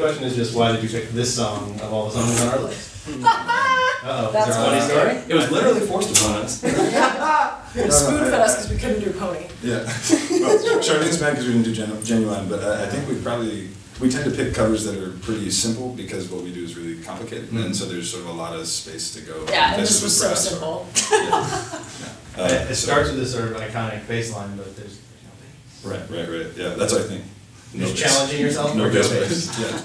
question is just why did you pick this song of all the songs on our list? Uh-oh, is That's there a funny funny. story? It was literally forced upon us. Spoon fed us because we couldn't do pony. Yeah, well, Charlene's mad because we didn't do Genu- Ginuwine, but I, I think we probably, we tend to pick covers that are pretty simple because what we do is really complicated, and so there's sort of a lot of space to go. Yeah, and This this was so brass or- simple. Yeah. It Uh, it starts with this sort of iconic bass line, but there's, there's no bass. Right, right, right, yeah, that's what I think. No Just bass. challenging yourself No no bass? yeah.